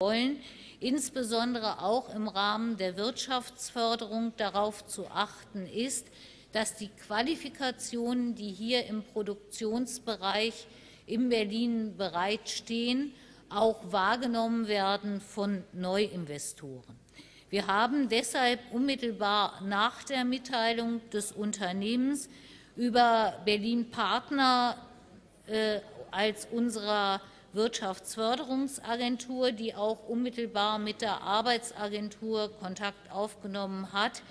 wollen, insbesondere auch im Rahmen der Wirtschaftsförderung darauf zu achten ist, dass die Qualifikationen, die hier im Produktionsbereich in Berlin bereitstehen, auch wahrgenommen werden von Neuinvestoren. Wir haben deshalb unmittelbar nach der Mitteilung des Unternehmens über Berlin Partner äh, als unserer Wirtschaftsförderungsagentur, die auch unmittelbar mit der Arbeitsagentur Kontakt aufgenommen hat,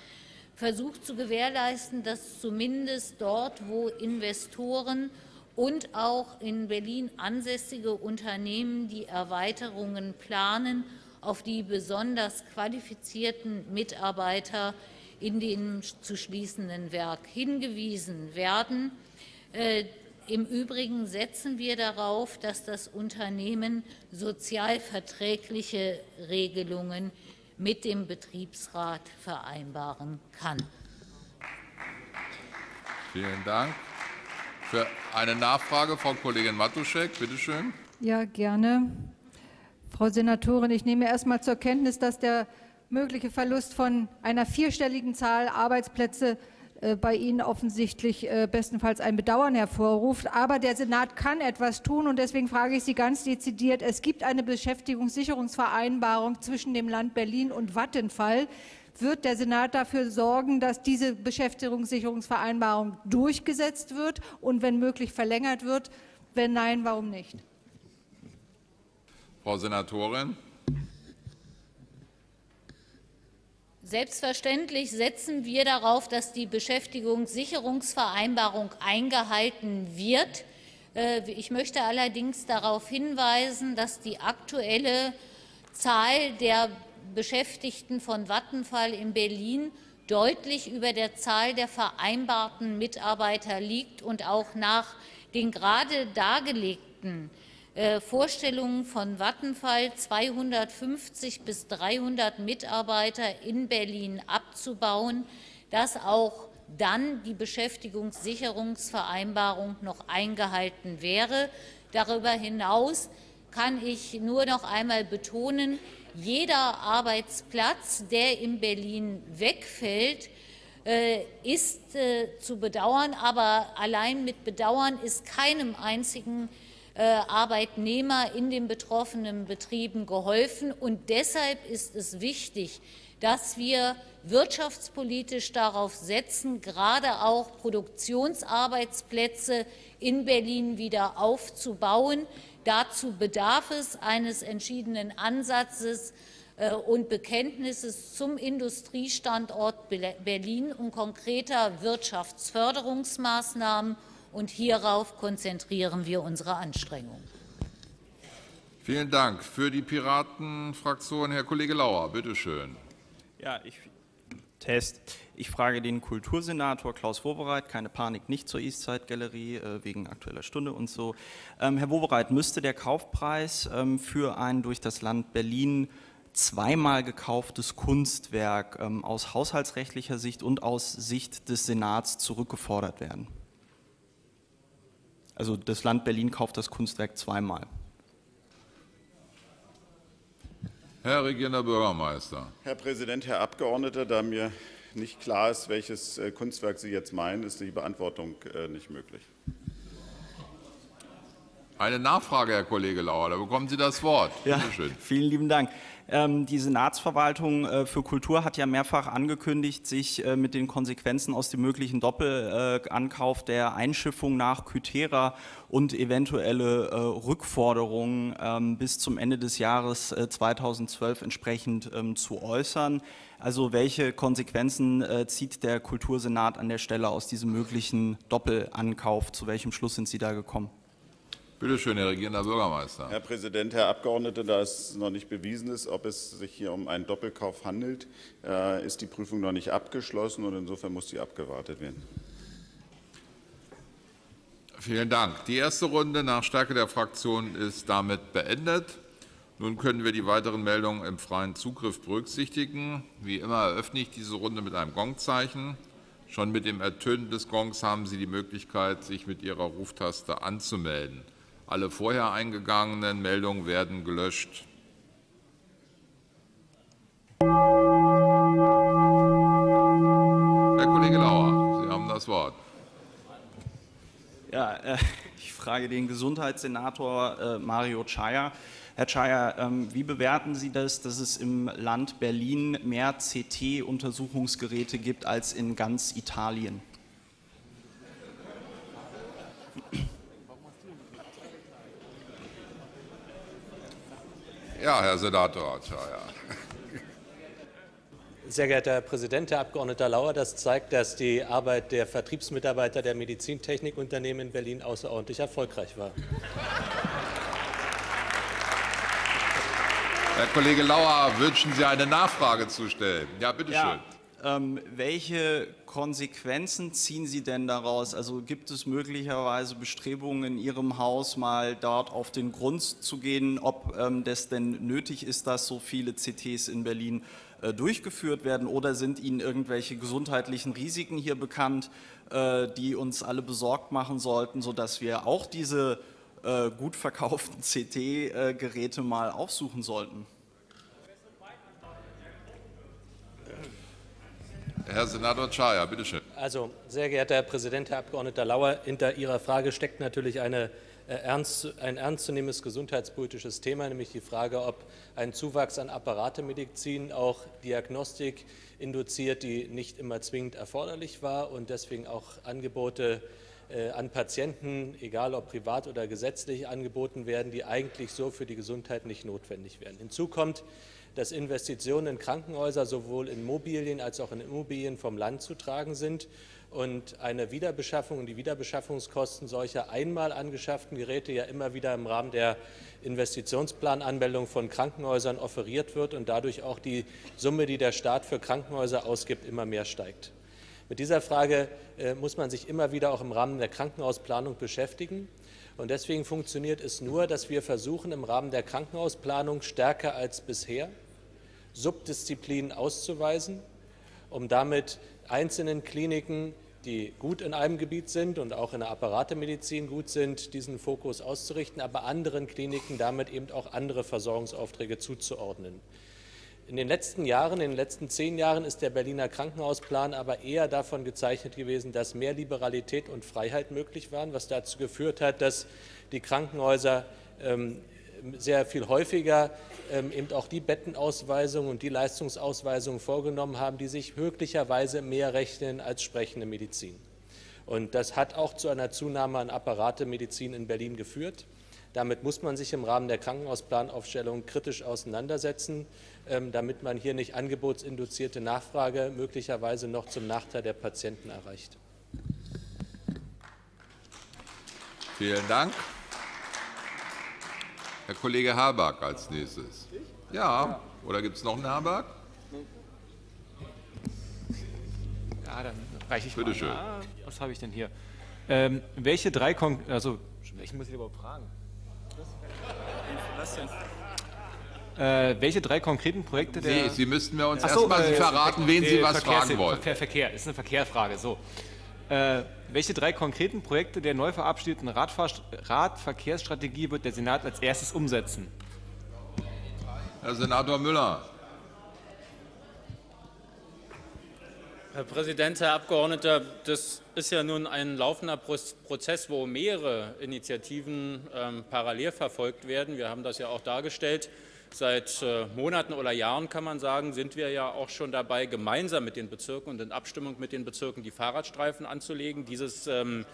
versucht zu gewährleisten, dass zumindest dort, wo Investoren und auch in Berlin ansässige Unternehmen die Erweiterungen planen, auf die besonders qualifizierten Mitarbeiter in dem zu schließenden Werk hingewiesen werden. Im Übrigen setzen wir darauf, dass das Unternehmen sozialverträgliche Regelungen mit dem Betriebsrat vereinbaren kann. Vielen Dank. Für eine Nachfrage, Frau Kollegin Matuschek, bitte schön. Ja, gerne. Frau Senatorin, ich nehme erst einmal zur Kenntnis, dass der mögliche Verlust von einer vierstelligen Zahl Arbeitsplätze bei Ihnen offensichtlich äh, bestenfalls ein Bedauern hervorruft. Aber der Senat kann etwas tun und deswegen frage ich Sie ganz dezidiert. Es gibt eine Beschäftigungssicherungsvereinbarung zwischen dem Land Berlin und Vattenfall. Wird der Senat dafür sorgen, dass diese Beschäftigungssicherungsvereinbarung durchgesetzt wird und wenn möglich verlängert wird? Wenn nein, warum nicht? Frau Senatorin. Selbstverständlich setzen wir darauf, dass die Beschäftigungssicherungsvereinbarung eingehalten wird. Äh, ich möchte allerdings darauf hinweisen, dass die aktuelle Zahl der Beschäftigten von Vattenfall in Berlin deutlich über der Zahl der vereinbarten Mitarbeiter liegt und auch nach den gerade dargelegten äh, Vorstellungen von Vattenfall 250 bis 300 Mitarbeiter in Berlin abzubauen, dass auch dann die Beschäftigungssicherungsvereinbarung noch eingehalten wäre. Darüber hinaus kann ich nur noch einmal betonen, jeder Arbeitsplatz, der in Berlin wegfällt, äh, ist äh, zu bedauern. Aber allein mit Bedauern ist keinem einzigen Arbeitnehmer in den betroffenen Betrieben geholfen. Und deshalb ist es wichtig, dass wir wirtschaftspolitisch darauf setzen, gerade auch Produktionsarbeitsplätze in Berlin wieder aufzubauen. Dazu bedarf es eines entschiedenen Ansatzes äh, und Bekenntnisses zum Industriestandort Berlin und konkreter Wirtschaftsförderungsmaßnahmen. Und hierauf konzentrieren wir unsere Anstrengungen. Vielen Dank. Für die Piratenfraktion Herr Kollege Lauer, bitte schön. Ja, ich Test. Ich frage den Kultursenator Klaus Wobereit, keine Panik, nicht zur Eastside Galerie äh, wegen aktueller Stunde und so. Ähm, Herr Wobereit, müsste der Kaufpreis ähm, für ein durch das Land Berlin zweimal gekauftes Kunstwerk ähm, aus haushaltsrechtlicher Sicht und aus Sicht des Senats zurückgefordert werden? Also das Land Berlin kauft das Kunstwerk zweimal. Herr Regierender Bürgermeister. Herr Präsident, Herr Abgeordneter, da mir nicht klar ist, welches äh, Kunstwerk Sie jetzt meinen, ist die Beantwortung äh, nicht möglich. Eine Nachfrage, Herr Kollege Lauer, da bekommen Sie das Wort. Ja, vielen lieben Dank. Ähm, die Senatsverwaltung äh, für Kultur hat ja mehrfach angekündigt, sich äh, mit den Konsequenzen aus dem möglichen Doppelankauf der Einschiffung nach Kythera und eventuelle äh, Rückforderungen ähm, bis zum Ende des Jahres 2012 entsprechend ähm, zu äußern. Also welche Konsequenzen zieht der Kultursenat an der Stelle aus diesem möglichen Doppelankauf? Zu welchem Schluss sind Sie da gekommen? Bitte schön, Herr Regierender Bürgermeister. Herr Präsident, Herr Abgeordneter, da es noch nicht bewiesen ist, ob es sich hier um einen Doppelkauf handelt, äh, ist die Prüfung noch nicht abgeschlossen und insofern muss sie abgewartet werden. Vielen Dank. Die erste Runde nach Stärke der Fraktionen ist damit beendet. Nun können wir die weiteren Meldungen im freien Zugriff berücksichtigen. Wie immer eröffne ich diese Runde mit einem Gongzeichen. Schon mit dem Ertönen des Gongs haben Sie die Möglichkeit, sich mit Ihrer Ruftaste anzumelden. Alle vorher eingegangenen Meldungen werden gelöscht. Herr Kollege Lauer, Sie haben das Wort. Ja, äh, ich frage den Gesundheitssenator äh, Mario Czaja. Herr Czaja, ähm, wie bewerten Sie das, dass es im Land Berlin mehr CT-Untersuchungsgeräte gibt als in ganz Italien? Ja, Herr Senator Chaya. Sehr geehrter Herr Präsident, Herr Abgeordneter Lauer, das zeigt, dass die Arbeit der Vertriebsmitarbeiter der Medizintechnikunternehmen in Berlin außerordentlich erfolgreich war. Herr Kollege Lauer, wünschen Sie eine Nachfrage zu stellen? Ja, bitteschön. Ja, ähm, welche Konsequenzen ziehen Sie denn daraus? Also gibt es möglicherweise Bestrebungen in Ihrem Haus, mal dort auf den Grund zu gehen, ob ähm, das denn nötig ist, dass so viele CTs in Berlin äh, durchgeführt werden oder sind Ihnen irgendwelche gesundheitlichen Risiken hier bekannt, äh, die uns alle besorgt machen sollten, sodass wir auch diese äh, gut verkauften CT-Geräte mal aufsuchen sollten? Herr Senator Chaya, bitteschön. Also, sehr geehrter Herr Präsident, Herr Abgeordneter Lauer, hinter Ihrer Frage steckt natürlich eine äh, ernst, ein ernstzunehmendes gesundheitspolitisches Thema, nämlich die Frage, ob ein Zuwachs an Apparatemedizin auch Diagnostik induziert, die nicht immer zwingend erforderlich war und deswegen auch Angebote äh, an Patienten, egal ob privat oder gesetzlich, angeboten werden, die eigentlich so für die Gesundheit nicht notwendig wären. Hinzu kommt, dass Investitionen in Krankenhäuser sowohl in Mobilien als auch in Immobilien vom Land zu tragen sind und eine Wiederbeschaffung und die Wiederbeschaffungskosten solcher einmal angeschafften Geräte ja immer wieder im Rahmen der Investitionsplananmeldung von Krankenhäusern offeriert wird und dadurch auch die Summe, die der Staat für Krankenhäuser ausgibt, immer mehr steigt. Mit dieser Frage äh, muss man sich immer wieder auch im Rahmen der Krankenhausplanung beschäftigen. Und deswegen funktioniert es nur, dass wir versuchen, im Rahmen der Krankenhausplanung stärker als bisher Subdisziplinen auszuweisen, um damit einzelnen Kliniken, die gut in einem Gebiet sind und auch in der Apparatemedizin gut sind, diesen Fokus auszurichten, aber anderen Kliniken damit eben auch andere Versorgungsaufträge zuzuordnen. In den letzten Jahren, in den letzten zehn Jahren ist der Berliner Krankenhausplan aber eher davon gezeichnet gewesen, dass mehr Liberalität und Freiheit möglich waren, was dazu geführt hat, dass die Krankenhäuser ähm, sehr viel häufiger ähm, eben auch die Bettenausweisungen und die Leistungsausweisungen vorgenommen haben, die sich möglicherweise mehr rechnen als sprechende Medizin. Und das hat auch zu einer Zunahme an Apparatemedizin in Berlin geführt. Damit muss man sich im Rahmen der Krankenhausplanaufstellung kritisch auseinandersetzen, ähm, damit man hier nicht angebotsinduzierte Nachfrage möglicherweise noch zum Nachteil der Patienten erreicht. Vielen Dank. Herr Kollege Haberg als nächstes. Ja, oder gibt es noch einen Haberg? Ja, dann reiche ich Bitte mal. schön. Ja, was habe ich denn hier? Ähm, welche drei Kon also welchen muss ich überhaupt fragen? Äh, welche drei konkreten Projekte der Sie, Sie müssten mir uns so, erstmal äh, verraten, wen Sie äh, was Verkehrs- fragen wollen. Verkehr, Verkehr, ist eine Verkehrsfrage. So. Welche drei konkreten Projekte der neu verabschiedeten Radfahr Radverkehrsstrategie wird der Senat als erstes umsetzen? Herr Senator Müller. Herr Präsident, Herr Abgeordneter, das ist ja nun ein laufender Prozess, wo mehrere Initiativen ähm, parallel verfolgt werden. Wir haben das ja auch dargestellt. Seit äh, Monaten oder Jahren kann man sagen, sind wir ja auch schon dabei, gemeinsam mit den Bezirken und in Abstimmung mit den Bezirken die Fahrradstreifen anzulegen. Dieses ähm,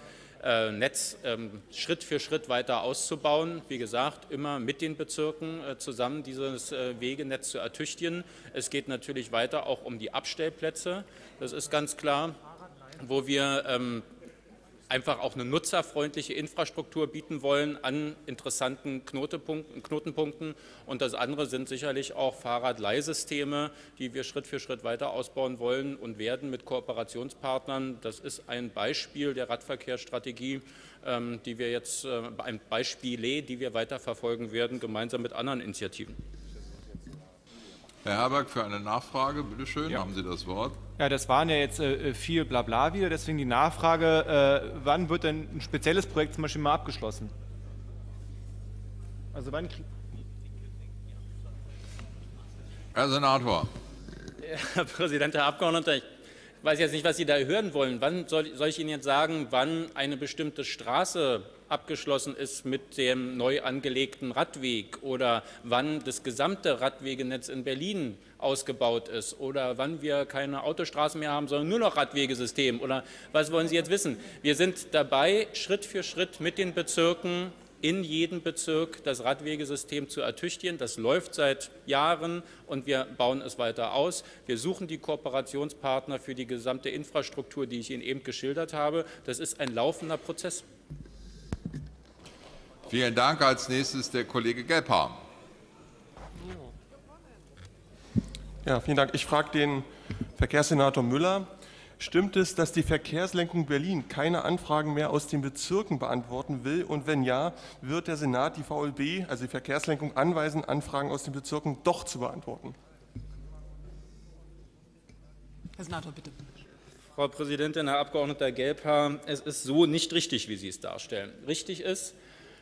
äh, Netz ähm, Schritt für Schritt weiter auszubauen. Wie gesagt, immer mit den Bezirken äh, zusammen dieses Wegenetz zu ertüchtigen. Es geht natürlich weiter auch um die Abstellplätze. Das ist ganz klar, wo wir ähm, einfach auch eine nutzerfreundliche Infrastruktur bieten wollen an interessanten Knotenpunkten. Und das andere sind sicherlich auch Fahrradleihsysteme, die wir Schritt für Schritt weiter ausbauen wollen und werden mit Kooperationspartnern. Das ist ein Beispiel der Radverkehrsstrategie, ähm, die wir jetzt, äh, ein Beispiele, die wir weiterverfolgen werden, gemeinsam mit anderen Initiativen. Herr Herberg für eine Nachfrage, bitte schön, Ja. haben Sie das Wort. Ja, das waren ja jetzt äh, viel Blabla wieder, deswegen die Nachfrage, äh, wann wird denn ein spezielles Projekt zum Beispiel mal abgeschlossen? Also wann krie- Herr Senator. Herr Präsident, Herr Abgeordneter, ich Ich weiß jetzt nicht, was Sie da hören wollen. Wann soll, soll ich Ihnen jetzt sagen, wann eine bestimmte Straße abgeschlossen ist mit dem neu angelegten Radweg oder wann das gesamte Radwegenetz in Berlin ausgebaut ist oder wann wir keine Autostraßen mehr haben, sondern nur noch Radwegesystem oder was wollen Sie jetzt wissen? Wir sind dabei, Schritt für Schritt mit den Bezirken in jedem Bezirk das Radwegesystem zu ertüchtigen. Das läuft seit Jahren und wir bauen es weiter aus. Wir suchen die Kooperationspartner für die gesamte Infrastruktur, die ich Ihnen eben geschildert habe. Das ist ein laufender Prozess. Vielen Dank. Als nächstes der Kollege Gebhardt. Ja, vielen Dank. Ich frage den Verkehrssenator Müller. Stimmt es, dass die Verkehrslenkung Berlin keine Anfragen mehr aus den Bezirken beantworten will? Und wenn ja, wird der Senat die VLB, also die Verkehrslenkung, anweisen, Anfragen aus den Bezirken doch zu beantworten? Herr Senator, bitte. Frau Präsidentin, Herr Abgeordneter Gelbhaar, es ist so nicht richtig, wie Sie es darstellen. Richtig ist,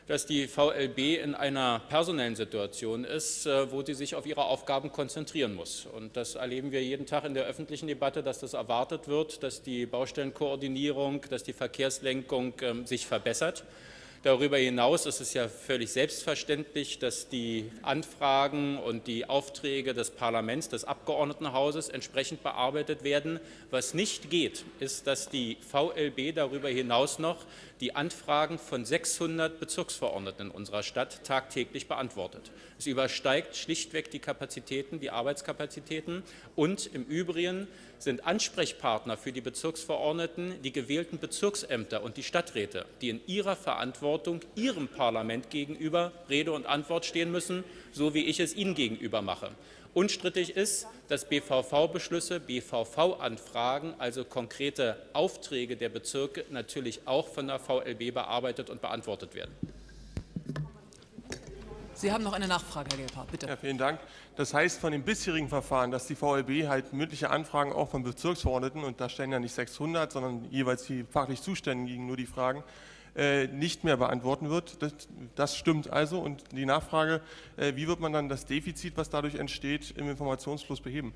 dass die VLB in einer personellen Situation ist, äh, wo sie sich auf ihre Aufgaben konzentrieren muss. Und das erleben wir jeden Tag in der öffentlichen Debatte, dass das erwartet wird, dass die Baustellenkoordinierung, dass die Verkehrslenkung ähm, sich verbessert. Darüber hinaus ist es ja völlig selbstverständlich, dass die Anfragen und die Aufträge des Parlaments, des Abgeordnetenhauses entsprechend bearbeitet werden. Was nicht geht, ist, dass die VLB darüber hinaus noch die Anfragen von 600 Bezirksverordneten in unserer Stadt tagtäglich beantwortet. Es übersteigt schlichtweg die Kapazitäten, die Arbeitskapazitäten und im Übrigen sind Ansprechpartner für die Bezirksverordneten die gewählten Bezirksämter und die Stadträte, die in ihrer Verantwortung ihrem Parlament gegenüber Rede und Antwort stehen müssen, so wie ich es ihnen gegenüber mache. Unstrittig ist, dass BVV-Beschlüsse, BVV-Anfragen, also konkrete Aufträge der Bezirke, natürlich auch von der VLB bearbeitet und beantwortet werden. Sie haben noch eine Nachfrage, Herr Gebhardt, bitte. Ja, vielen Dank. Das heißt von dem bisherigen Verfahren, dass die VLB halt mündliche Anfragen auch von Bezirksverordneten, und da stellen ja nicht 600, sondern jeweils die fachlich Zuständigen nur die Fragen, nicht mehr beantworten wird. Das, das, stimmt also. Und die Nachfrage, äh, wie wird man dann das Defizit, was dadurch entsteht, im Informationsfluss beheben?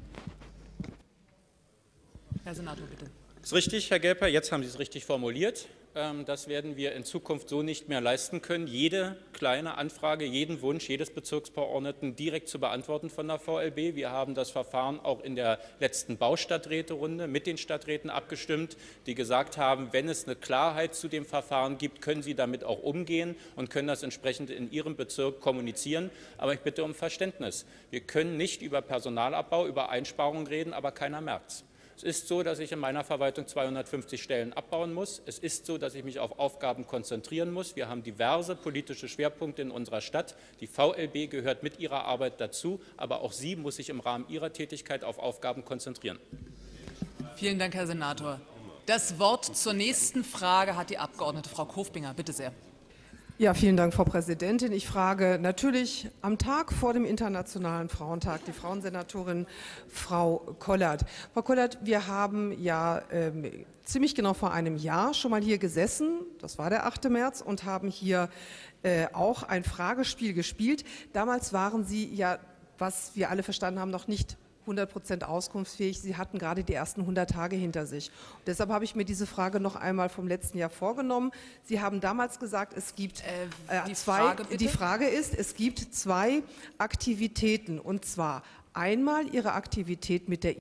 Herr Senator, bitte. Das ist richtig, Herr Gelper. Jetzt haben Sie es richtig formuliert. Ähm, das werden wir in Zukunft so nicht mehr leisten können, jede kleine Anfrage, jeden Wunsch jedes Bezirksverordneten direkt zu beantworten von der VLB. Wir haben das Verfahren auch in der letzten Baustadträterunde mit den Stadträten abgestimmt, die gesagt haben, wenn es eine Klarheit zu dem Verfahren gibt, können sie damit auch umgehen und können das entsprechend in ihrem Bezirk kommunizieren. Aber ich bitte um Verständnis. Wir können nicht über Personalabbau, über Einsparungen reden, aber keiner merkt es. Es ist so, dass ich in meiner Verwaltung 250 Stellen abbauen muss. Es ist so, dass ich mich auf Aufgaben konzentrieren muss. Wir haben diverse politische Schwerpunkte in unserer Stadt. Die VLB gehört mit ihrer Arbeit dazu, aber auch sie muss sich im Rahmen ihrer Tätigkeit auf Aufgaben konzentrieren. Vielen Dank, Herr Senator. Das Wort zur nächsten Frage hat die Abgeordnete Frau Kofbinger. Bitte sehr. Ja, vielen Dank, Frau Präsidentin. Ich frage natürlich am Tag vor dem Internationalen Frauentag die Frauensenatorin Frau Kollert. Frau Kollert, wir haben ja ähm, ziemlich genau vor einem Jahr schon mal hier gesessen, das war der 8. März, und haben hier äh, auch ein Fragespiel gespielt. Damals waren Sie ja, was wir alle verstanden haben, noch nicht 100 Prozent auskunftsfähig. Sie hatten gerade die ersten 100 Tage hinter sich. Und deshalb habe ich mir diese Frage noch einmal vom letzten Jahr vorgenommen. Sie haben damals gesagt, es gibt äh, die zwei. Frage, die Frage ist, es gibt zwei Aktivitäten und zwar einmal Ihre Aktivität mit der